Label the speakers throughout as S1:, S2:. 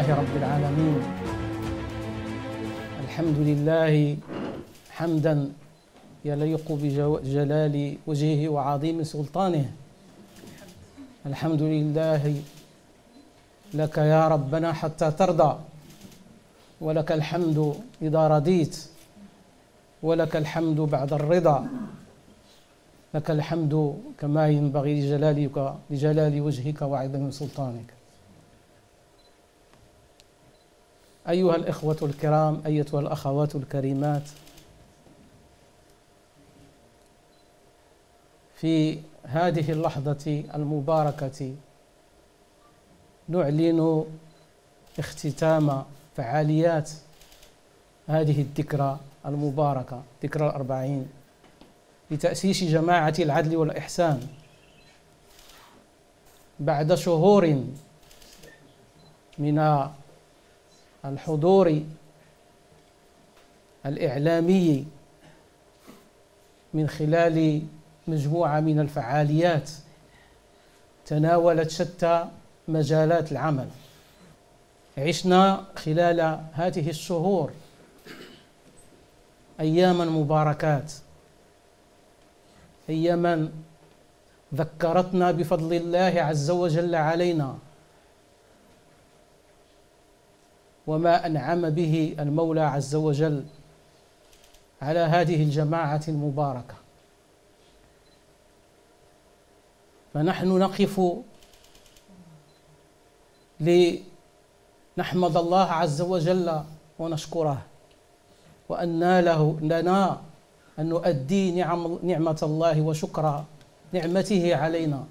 S1: لله رب العالمين. الحمد لله حمدا يليق بجلال وجهه وعظيم سلطانه. الحمد لله لك يا ربنا حتى ترضى ولك الحمد إذا رضيت ولك الحمد بعد الرضا. لك الحمد كما ينبغي لجلالك لجلال وجهك وعظم سلطانك. أيها الإخوة الكرام أيتها الأخوات الكريمات في هذه اللحظة المباركة نعلن اختتام فعاليات هذه الذكرى المباركة ذكرى الأربعين لتأسيس جماعة العدل والإحسان بعد شهور من الحضور الإعلامي من خلال مجموعة من الفعاليات تناولت شتى مجالات العمل. عشنا خلال هذه الشهور أياما مباركات أياما ذكرتنا بفضل الله عز وجل علينا. وما أنعم به المولى عز وجل على هذه الجماعة المباركة. فنحن نقف لنحمد الله عز وجل ونشكره وأن له لنا أن نؤدي نعم نعمة الله وشكر نعمته علينا.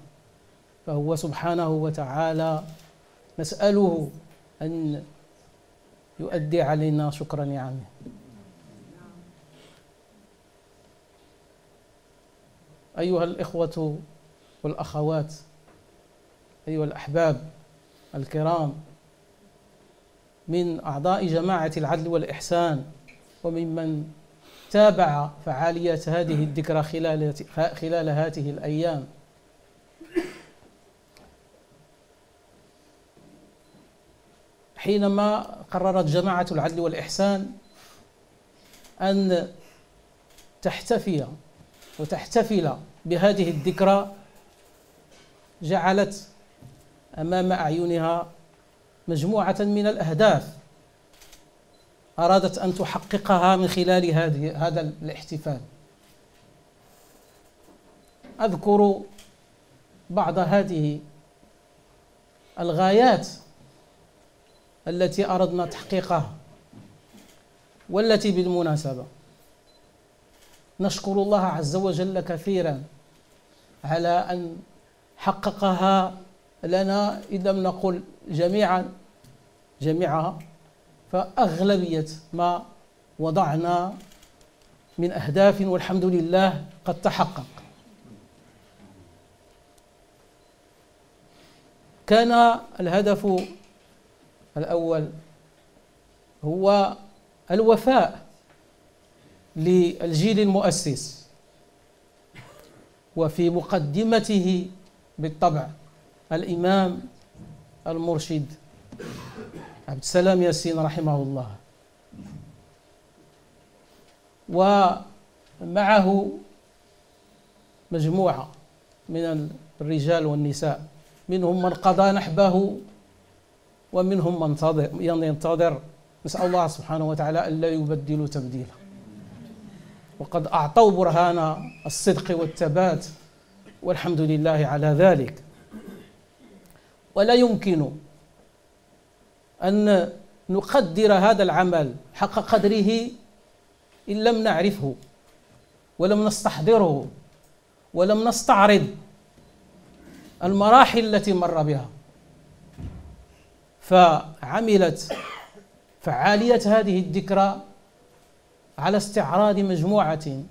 S1: فهو سبحانه وتعالى نسأله أن يؤدي علينا شكر نعمه أيها الإخوة والأخوات أيها الأحباب الكرام من أعضاء جماعة العدل والإحسان وممن تابع فعاليات هذه الذكرى خلال خلال هذه الأيام حينما قررت جماعة العدل والإحسان أن تحتفي وتحتفل بهذه الذكرى جعلت أمام أعينها مجموعة من الأهداف أرادت أن تحققها من خلال هذه هذا الاحتفال. أذكر بعض هذه الغايات التي أردنا تحقيقها والتي بالمناسبة نشكر الله عز وجل كثيرا على أن حققها لنا إن لم نقل جميعا جميعها فأغلبية ما وضعنا من أهداف والحمد لله قد تحقق. كان الهدف الأول هو الوفاء للجيل المؤسس وفي مقدمته بالطبع الإمام المرشد عبد السلام ياسين رحمه الله. ومعه مجموعة من الرجال والنساء منهم من قضى نحبه ومنهم من ينتظر. نسأل الله سبحانه وتعالى ألا يبدلوا تبديلا. وقد أعطوا برهان الصدق والثبات والحمد لله على ذلك. ولا يمكن أن نقدر هذا العمل حق قدره إن لم نعرفه ولم نستحضره ولم نستعرض المراحل التي مر بها. فعملت فعالية هذه الذكرى على استعراض مجموعة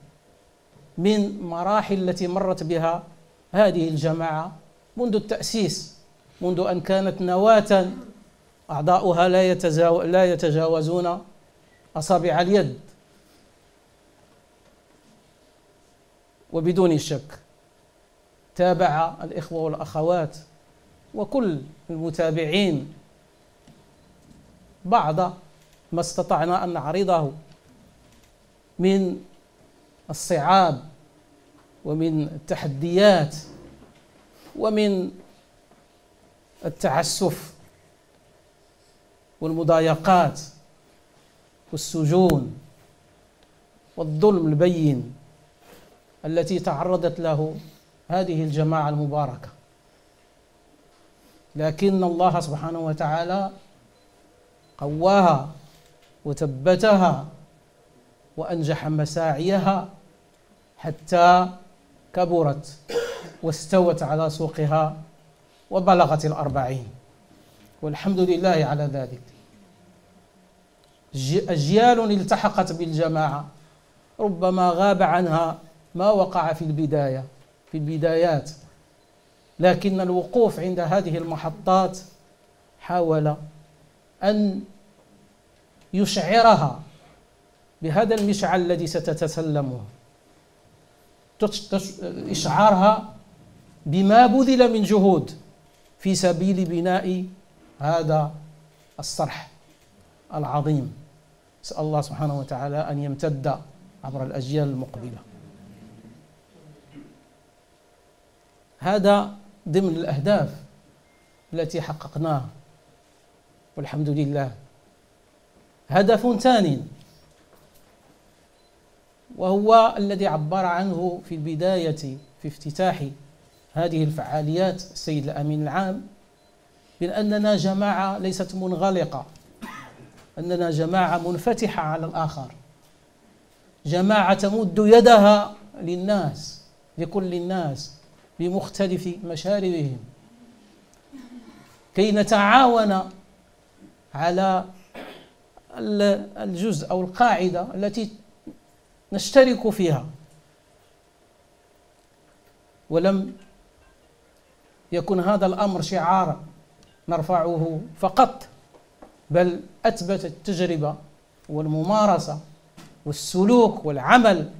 S1: من مراحل التي مرت بها هذه الجماعة منذ التأسيس منذ أن كانت نواة أعضاؤها لا, لا يتجاوزون أصابع اليد. وبدون شك تابع الإخوة والأخوات وكل المتابعين بعض ما استطعنا أن نعرضه من الصعاب ومن التحديات ومن التعسف والمضايقات والسجون والظلم البين التي تعرضت له هذه الجماعة المباركة. لكن الله سبحانه وتعالى قواها وثبتها وأنجح مساعيها حتى كبرت واستوت على سوقها وبلغت الأربعين. والحمد لله على ذلك. أجيال التحقت بالجماعة. ربما غاب عنها ما وقع في البداية في البدايات. لكن الوقوف عند هذه المحطات حاول أن يشعرها بهذا المشعل الذي ستتسلمه. إشعارها بما بذل من جهود في سبيل بناء هذا الصرح العظيم. نسأل الله سبحانه وتعالى أن يمتد عبر الأجيال المقبلة. هذا ضمن الأهداف التي حققناها. والحمد لله هدف ثاني وهو الذي عبر عنه في البداية في افتتاح هذه الفعاليات السيد الأمين العام بأننا جماعة ليست منغلقة أننا جماعة منفتحة على الآخر. جماعة تمد يدها للناس لكل الناس بمختلف مشاربهم. كي نتعاون على الجزء أو القاعدة التي نشترك فيها. ولم يكن هذا الأمر شعارا نرفعه فقط بل أثبت التجربة والممارسة والسلوك والعمل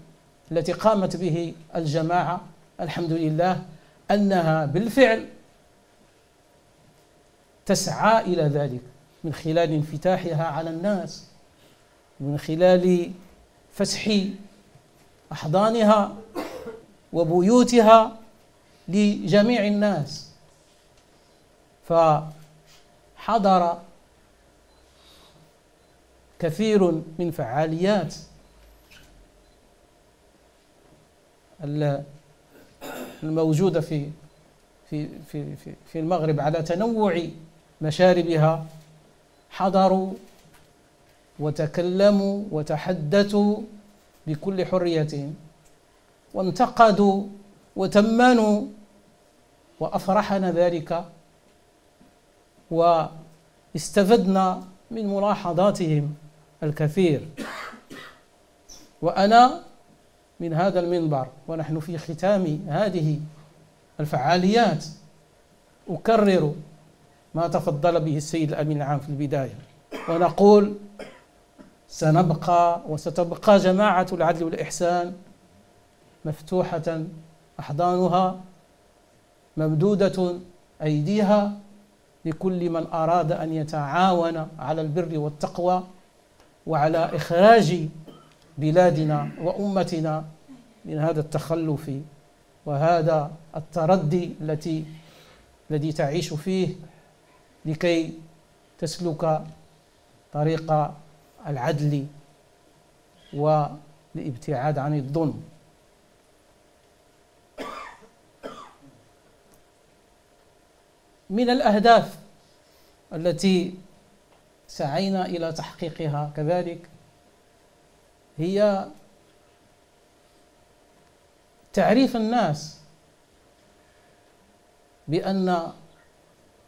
S1: التي قامت به الجماعة. الحمد لله أنها بالفعل تسعى إلى ذلك. من خلال انفتاحها على الناس من خلال فتح أحضانها وبيوتها لجميع الناس. فحضر كثير من فعاليات الموجودة في في في في المغرب على تنوع مشاربها. حضروا وتكلموا وتحدثوا بكل حرية وانتقدوا وتمنوا وأفرحنا ذلك واستفدنا من ملاحظاتهم الكثير. وأنا من هذا المنبر ونحن في ختام هذه الفعاليات أكرر ما تفضل به السيد الأمين العام في البداية. ونقول سنبقى وستبقى جماعة العدل والإحسان مفتوحة أحضانها ممدودة أيديها لكل من أراد أن يتعاون على البر والتقوى وعلى إخراج بلادنا وأمتنا من هذا التخلف وهذا التردي التي الذي تعيش فيه لكي تسلك طريق العدل والابتعاد عن الظلم. من الأهداف التي سعينا إلى تحقيقها كذلك هي تعريف الناس بأن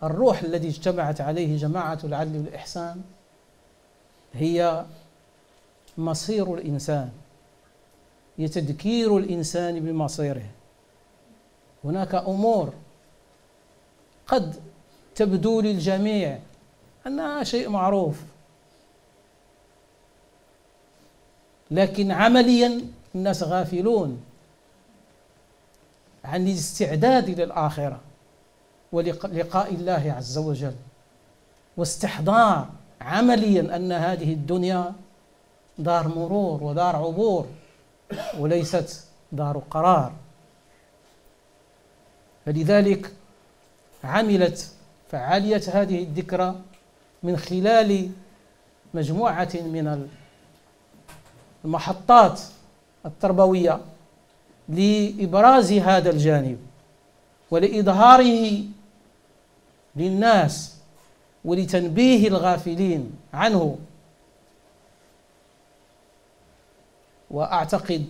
S1: الروح الذي اجتمعت عليه جماعة العدل والإحسان هي مصير الإنسان هي تذكير الإنسان بمصيره. هناك أمور قد تبدو للجميع أنها شيء معروف لكن عمليا الناس غافلون عن الاستعداد للآخرة. ولقاء الله عز وجل. واستحضار عمليا أن هذه الدنيا دار مرور ودار عبور وليست دار قرار. فلذلك عملت فعالية هذه الذكرى من خلال مجموعة من المحطات التربوية لإبراز هذا الجانب ولإظهاره للناس ولتنبيه الغافلين عنه. وأعتقد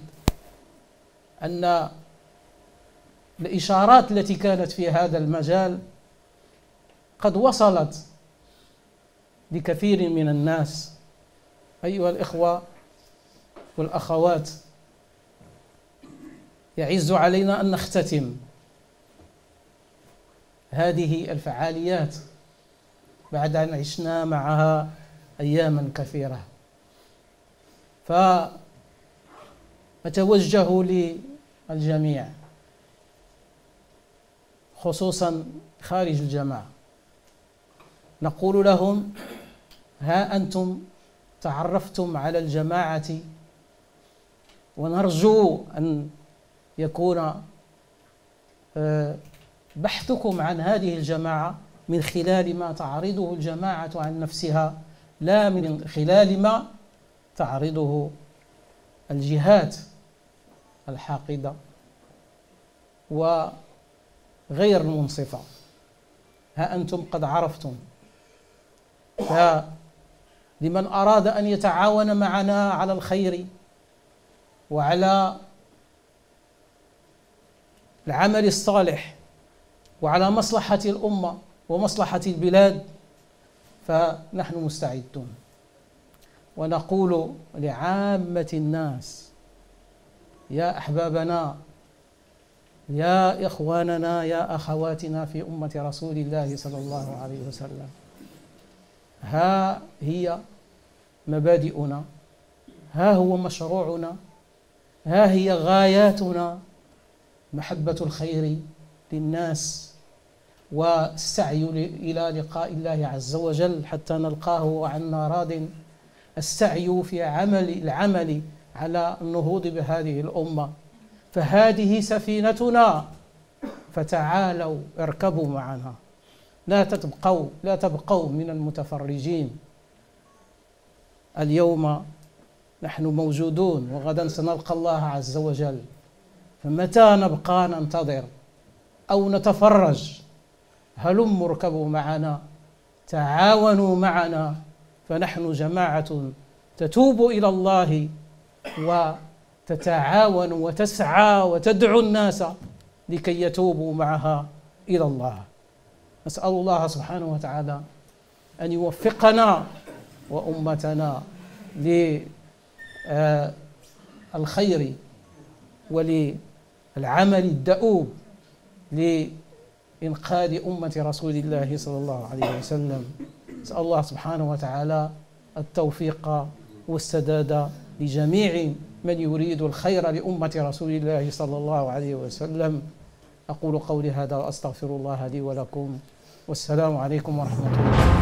S1: أن الإشارات التي كانت في هذا المجال قد وصلت لكثير من الناس. أيها الإخوة والأخوات يعز علينا أن نختتم. هذه الفعاليات بعد أن عشنا معها أياما كثيرة. فأتوجه للجميع خصوصا خارج الجماعة. نقول لهم ها أنتم تعرفتم على الجماعة ونرجو أن يكون آه، بحثكم عن هذه الجماعة من خلال ما تعرضه الجماعة عن نفسها لا من خلال ما تعرضه الجهات الحاقدة وغير المنصفة. ها أنتم قد عرفتم. فلمن أراد أن يتعاون معنا على الخير وعلى العمل الصالح وعلى مصلحة الأمة ومصلحة البلاد فنحن مستعدون. ونقول لعامة الناس يا أحبابنا يا إخواننا يا أخواتنا في أمة رسول الله صلى الله عليه وسلم. ها هي مبادئنا ها هو مشروعنا ها هي غاياتنا. محبة الخير للناس والسعي إلى لقاء الله عز وجل حتى نلقاه وعنا راض. السعي في عمل العمل على النهوض بهذه الأمة. فهذه سفينتنا فتعالوا اركبوا معنا. لا تبقوا لا تبقوا من المتفرجين. اليوم نحن موجودون وغدا سنلقى الله عز وجل. فمتى نبقى ننتظر أو نتفرج؟ هلم اركبوا معنا تعاونوا معنا فنحن جماعة تتوب إلى الله وتتعاون وتسعى وتدعو الناس لكي يتوبوا معها إلى الله. نسأل الله سبحانه وتعالى أن يوفقنا وأمتنا للخير وللعمل الدؤوب إنقاذ أمة رسول الله صلى الله عليه وسلم. نسأل الله سبحانه وتعالى التوفيق والسداد لجميع من يريد الخير لأمة رسول الله صلى الله عليه وسلم. أقول قولي هذا وأستغفر الله لي ولكم. والسلام عليكم ورحمة الله.